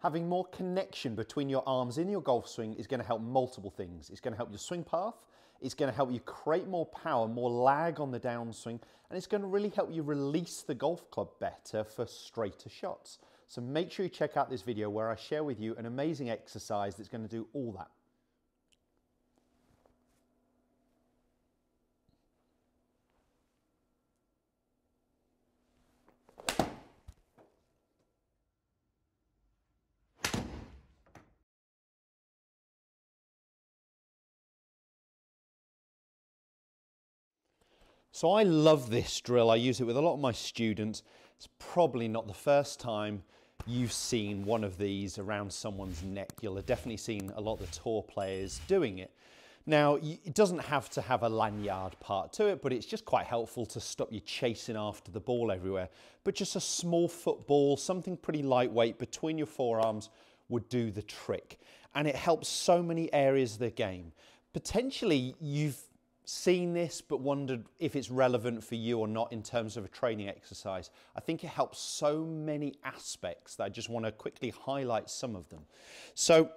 Having more connection between your arms in your golf swing is going to help multiple things. It's going to help your swing path, it's going to help you create more power, more lag on the downswing, and it's going to really help you release the golf club better for straighter shots. So make sure you check out this video where I share with you an amazing exercise that's going to do all that. So I love this drill. I use it with a lot of my students. It's probably not the first time you've seen one of these around someone's neck. You'll have definitely seen a lot of the tour players doing it. Now, it doesn't have to have a lanyard part to it, but it's just quite helpful to stop you chasing after the ball everywhere. But just a small football, something pretty lightweight between your forearms would do the trick. And it helps so many areas of the game. Potentially, you've seen this but wondered if it's relevant for you or not in terms of a training exercise. I think it helps so many aspects that I just want to quickly highlight some of them. So,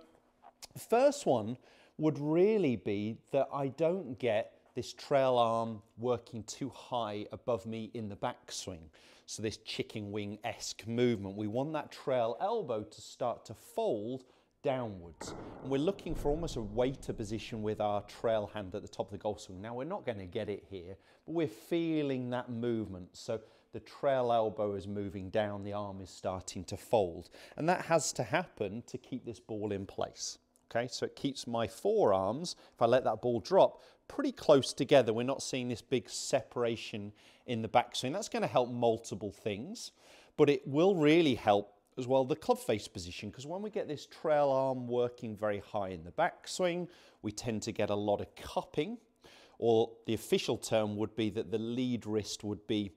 first one would really be that I don't get this trail arm working too high above me in the backswing. So this chicken wing-esque movement. We want that trail elbow to start to fold downwards. And we're looking for almost a waiter position with our trail hand at the top of the golf swing. Now we're not going to get it here, but we're feeling that movement. So the trail elbow is moving down, the arm is starting to fold. And that has to happen to keep this ball in place. Okay, so it keeps my forearms, if I let that ball drop, pretty close together. We're not seeing this big separation in the backswing. That's going to help multiple things, but it will really help as well the club face position because when we get this trail arm working very high in the backswing, we tend to get a lot of cupping, or the official term would be that the lead wrist would be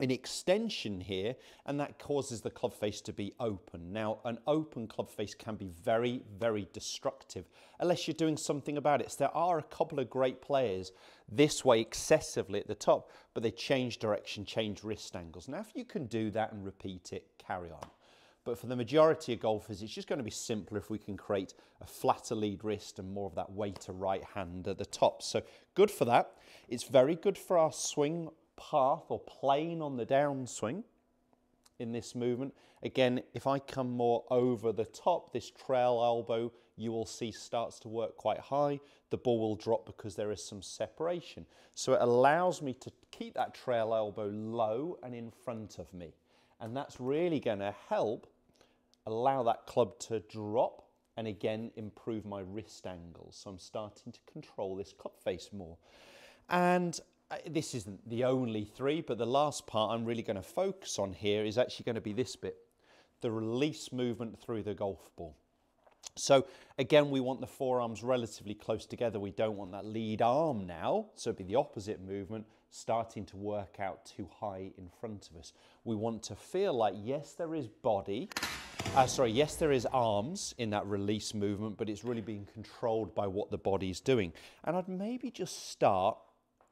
an extension here and that causes the club face to be open. Now an open club face can be very very destructive unless you're doing something about it. So there are a couple of great players this way excessively at the top but they change direction, change wrist angles. Now if you can do that and repeat it, carry on. But for the majority of golfers, it's just going to be simpler if we can create a flatter lead wrist and more of that weight to right hand at the top. So good for that. It's very good for our swing path or plane on the downswing in this movement. Again, if I come more over the top, this trail elbow, you will see starts to work quite high. The ball will drop because there is some separation. So it allows me to keep that trail elbow low and in front of me. And that's really going to help allow that club to drop and again improve my wrist angle. So I'm starting to control this club face more. And uh, this isn't the only three, but the last part I'm really going to focus on here is actually going to be this bit, the release movement through the golf ball. So again, we want the forearms relatively close together. We don't want that lead arm now, so it'd be the opposite movement, starting to work out too high in front of us. We want to feel like, yes, there is body, uh, sorry, yes, there is arms in that release movement, but it's really being controlled by what the body's doing. And I'd maybe just start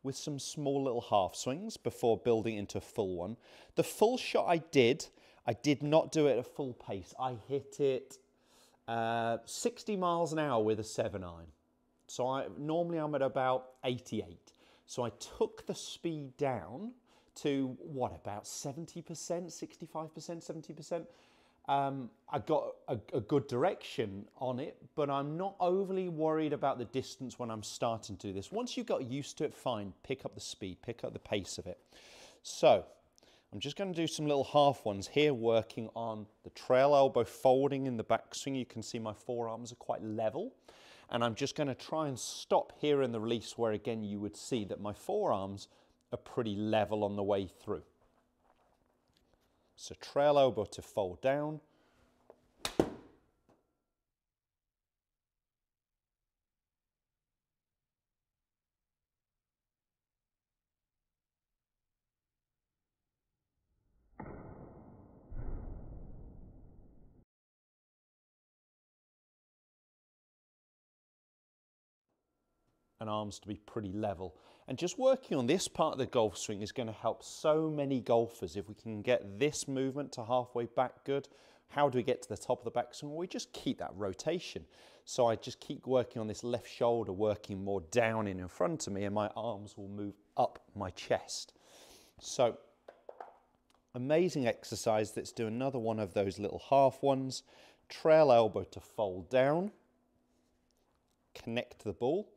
with some small little half swings before building into a full one. The full shot I did, I did not do it at a full pace. I hit it uh, 60 miles an hour with a seven iron. So I, normally I'm at about 88. So I took the speed down to what about 70%, 65%, 70%. Um, I got a, a, good direction on it, but I'm not overly worried about the distance when I'm starting to do this. Once you've got used to it, fine, pick up the speed, pick up the pace of it. So I'm just going to do some little half ones here, working on the trail elbow folding in the backswing. You can see my forearms are quite level. And I'm just going to try and stop here in the release where again you would see that my forearms are pretty level on the way through. So trail elbow to fold down. And arms to be pretty level. And just working on this part of the golf swing is going to help so many golfers. If we can get this movement to halfway back good, How do we get to the top of the backswing? Well, we just keep that rotation. So I just keep working on this left shoulder, working more down in in front of me, and my arms will move up my chest. So amazing exercise. Let's do another one of those little half ones. Trail elbow to fold down, connect the ball.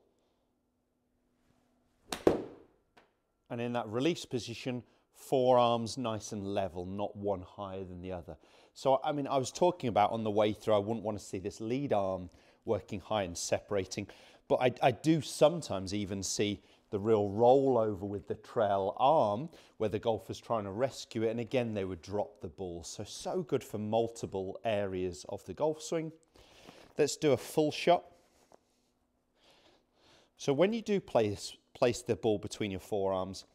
And in that release position, forearms nice and level, not one higher than the other. So, I mean, I was talking about on the way through, I wouldn't want to see this lead arm working high and separating, but I, I do sometimes even see the real rollover with the trail arm where the golfer's trying to rescue it and again they would drop the ball. So, so good for multiple areas of the golf swing. Let's do a full shot. So when you do place, place the ball between your forearms,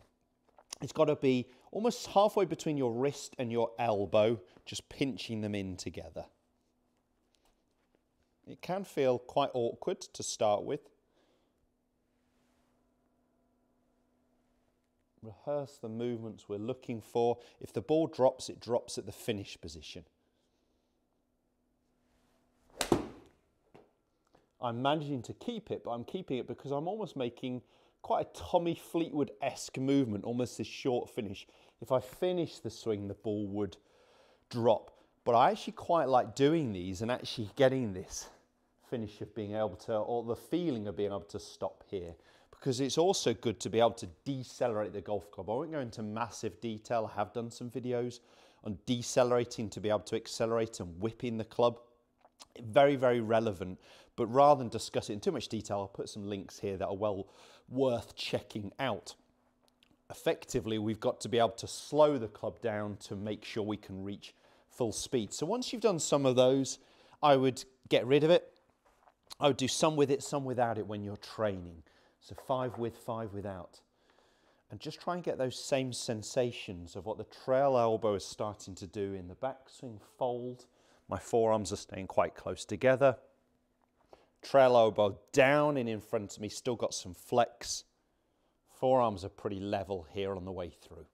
it's got to be almost halfway between your wrist and your elbow, just pinching them in together. It can feel quite awkward to start with. Rehearse the movements we're looking for. If the ball drops, it drops at the finish position. I'm managing to keep it, but I'm keeping it because I'm almost making quite a Tommy Fleetwood-esque movement, almost this short finish. If I finish the swing, the ball would drop. But I actually quite like doing these and actually getting this finish of being able to, or the feeling of being able to stop here. Because it's also good to be able to decelerate the golf club. I won't go into massive detail. I have done some videos on decelerating to be able to accelerate and whipping the club. Very, very relevant but rather than discuss it in too much detail, I'll put some links here that are well worth checking out. Effectively, we've got to be able to slow the club down to make sure we can reach full speed. So once you've done some of those, I would get rid of it. I would do some with it, some without it when you're training. So five with, five without. And just try and get those same sensations of what the trail elbow is starting to do in the backswing fold. My forearms are staying quite close together trail elbow down and in front of me, still got some flex. Forearms are pretty level here on the way through.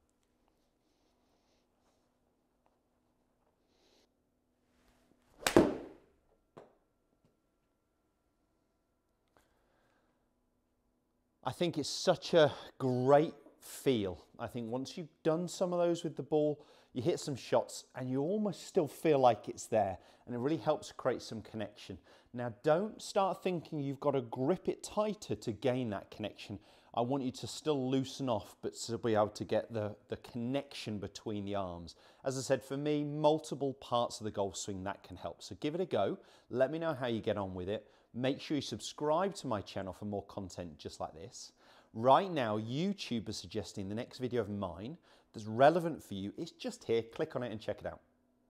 I think it's such a great feel. I think once you've done some of those with the ball, you hit some shots and you almost still feel like it's there and it really helps create some connection. Now don't start thinking you've got to grip it tighter to gain that connection. I want you to still loosen off but to be able to get the, the connection between the arms. As I said, for me, multiple parts of the golf swing that can help. So give it a go. Let me know how you get on with it. Make sure you subscribe to my channel for more content just like this. Right now, YouTube is suggesting the next video of mine that's relevant for you it's just here. Click on it and check it out.